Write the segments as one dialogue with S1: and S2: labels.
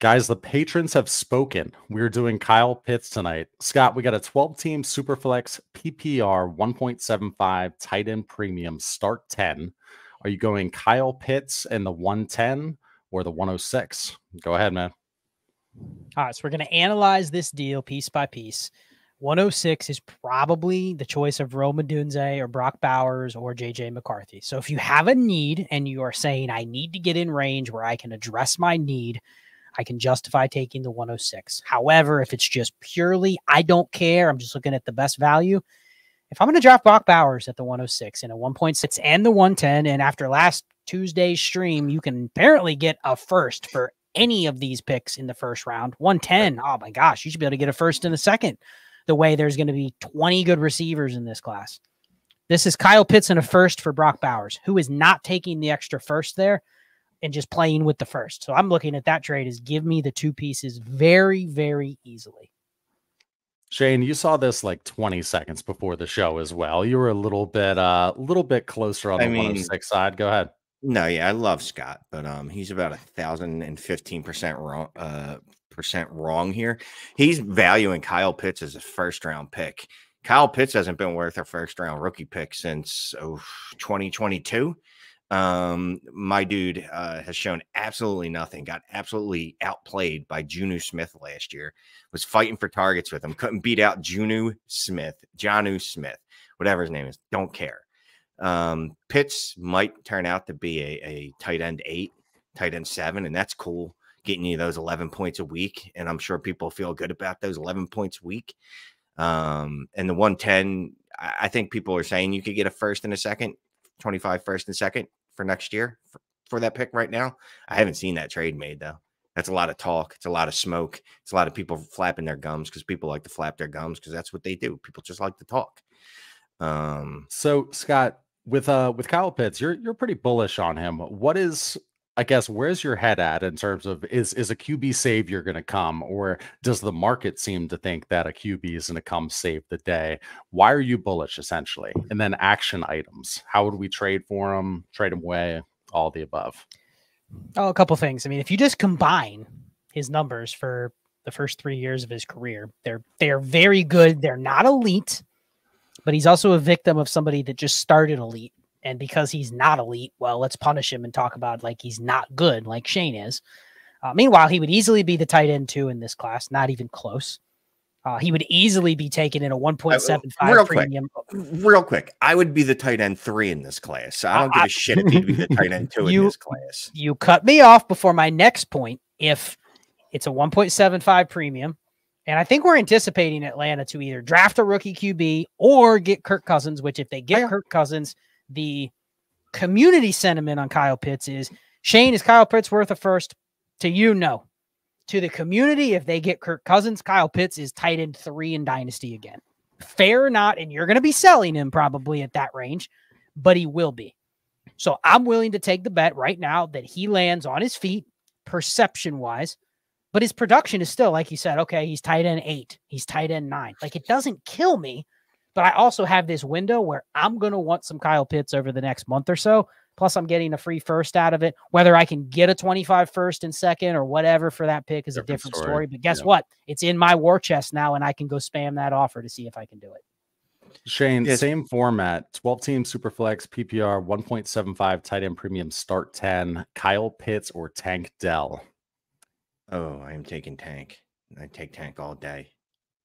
S1: Guys, the patrons have spoken. We're doing Kyle Pitts tonight. Scott, we got a 12 team Superflex PPR 1.75 tight end premium start 10. Are you going Kyle Pitts and the 110 or the 106? Go ahead, man.
S2: All right, so we're going to analyze this deal piece by piece. 106 is probably the choice of Rome Odunze or Brock Bowers or JJ McCarthy. So if you have a need and you are saying, I need to get in range where I can address my need, I can justify taking the 106. However, if it's just purely, I don't care, I'm just looking at the best value. If I'm going to draft Brock Bowers at the 106 and a 1.6 and the 110, and after last Tuesday's stream, you can apparently get a first for any of these picks in the first round. 110, oh my gosh, you should be able to get a first in the second. The way there's going to be 20 good receivers in this class. This is Kyle Pitts and a first for Brock Bowers, who is not taking the extra first there and just playing with the first. So I'm looking at that trade as give me the two pieces very, very easily.
S1: Shane, you saw this like 20 seconds before the show as well. You were a little bit uh a little bit closer on the I mean, 106 side. Go ahead.
S3: No, yeah, I love Scott, but um he's about a thousand and fifteen percent wrong uh percent wrong here. He's valuing Kyle Pitts as a first round pick. Kyle Pitts hasn't been worth a first round rookie pick since oh, 2022. Um, my dude uh, has shown absolutely nothing. Got absolutely outplayed by Junu Smith last year. Was fighting for targets with him. Couldn't beat out Junu Smith, Jonnu Smith, whatever his name is. Don't care. Um, Pitts might turn out to be a, a tight end eight, tight end seven, and that's cool. Getting you those 11 points a week. And I'm sure people feel good about those 11 points a week. Um, and the 110, I, I think people are saying you could get a first and a second, 25 first and second for next year for, for that pick right now. I haven't seen that trade made though. That's a lot of talk. It's a lot of smoke. It's a lot of people flapping their gums because people like to flap their gums because that's what they do. People just like to talk.
S1: Um, so Scott, with uh with Kyle Pitts, you're you're pretty bullish on him. What is I guess where's your head at in terms of is is a QB savior going to come, or does the market seem to think that a QB is going to come save the day? Why are you bullish essentially? And then action items. How would we trade for them? Trade them away? All the above.
S2: Oh, a couple things. I mean, if you just combine his numbers for the first three years of his career, they're they're very good. They're not elite, but he's also a victim of somebody that just started elite and because he's not elite, well, let's punish him and talk about like he's not good, like Shane is. Uh, meanwhile, he would easily be the tight end two in this class, not even close. Uh, he would easily be taken in a 1.75 uh, real premium.
S3: Quick, real quick, I would be the tight end three in this class. I don't give a shit if he'd be the tight end two you, in this class.
S2: You cut me off before my next point. If it's a 1.75 premium, and I think we're anticipating Atlanta to either draft a rookie QB or get Kirk Cousins, which if they get Kirk Cousins – the community sentiment on Kyle Pitts is Shane, is Kyle Pitts worth a first? To you, no. To the community, if they get Kirk Cousins, Kyle Pitts is tight end three in Dynasty again. Fair or not, and you're going to be selling him probably at that range, but he will be. So I'm willing to take the bet right now that he lands on his feet, perception wise, but his production is still, like you said, okay, he's tight end eight, he's tight end nine. Like it doesn't kill me but I also have this window where I'm going to want some Kyle Pitts over the next month or so. Plus, I'm getting a free first out of it. Whether I can get a 25 first and second or whatever for that pick is different a different story. story. But guess yeah. what? It's in my war chest now, and I can go spam that offer to see if I can do it.
S1: Shane, yes. same format 12 team superflex PPR 1.75 tight end premium start 10. Kyle Pitts or Tank Dell?
S3: Oh, I am taking Tank. I take Tank all day.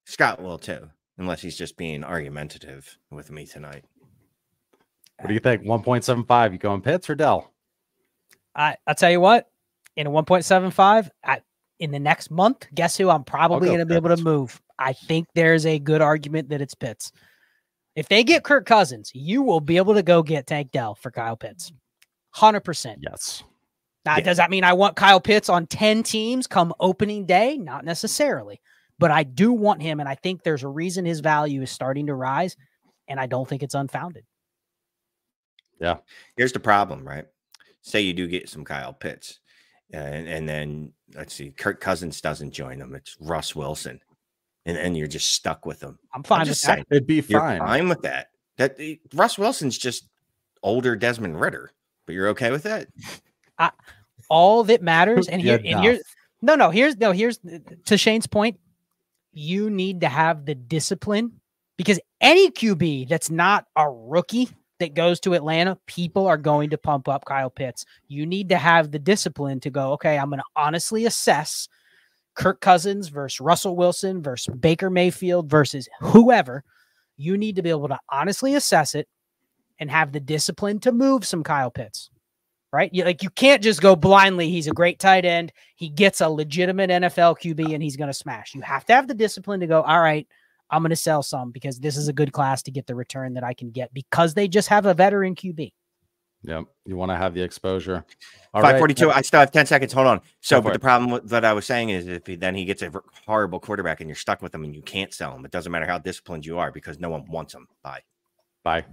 S3: Scott will too unless he's just being argumentative with me tonight.
S1: What do you think? 1.75, you going Pitts or Dell?
S2: I I'll tell you what, in a 1.75, I, in the next month, guess who I'm probably going to be able to move. I think there's a good argument that it's Pitts. If they get Kirk Cousins, you will be able to go get Tank Dell for Kyle Pitts. 100%.
S1: Yes.
S2: Now, yeah. does that mean I want Kyle Pitts on 10 teams come opening day? Not necessarily but I do want him. And I think there's a reason his value is starting to rise. And I don't think it's unfounded.
S3: Yeah. Here's the problem, right? Say you do get some Kyle Pitts, and, and then let's see, Kirk Cousins doesn't join them. It's Russ Wilson. And then you're just stuck with them.
S2: I'm fine I'm with
S1: saying, that. It'd be fine.
S3: I'm fine with that. That eh, Russ Wilson's just older Desmond Ridder, but you're okay with that?
S2: I, all that matters, and here, and here, No, no. Here's no. Here's to Shane's point. You need to have the discipline because any QB that's not a rookie that goes to Atlanta, people are going to pump up Kyle Pitts. You need to have the discipline to go, okay, I'm going to honestly assess Kirk Cousins versus Russell Wilson versus Baker Mayfield versus whoever. You need to be able to honestly assess it and have the discipline to move some Kyle Pitts. Right? You, like you can't just go blindly. He's a great tight end. He gets a legitimate NFL QB and he's going to smash. You have to have the discipline to go, all right, I'm going to sell some because this is a good class to get the return that I can get because they just have a veteran QB.
S1: Yep. You want to have the exposure.
S3: All 542. Right. I still have 10 seconds. Hold on. So, but it. the problem that I was saying is if he, then he gets a horrible quarterback and you're stuck with him and you can't sell him, it doesn't matter how disciplined you are because no one wants him. Bye.
S1: Bye.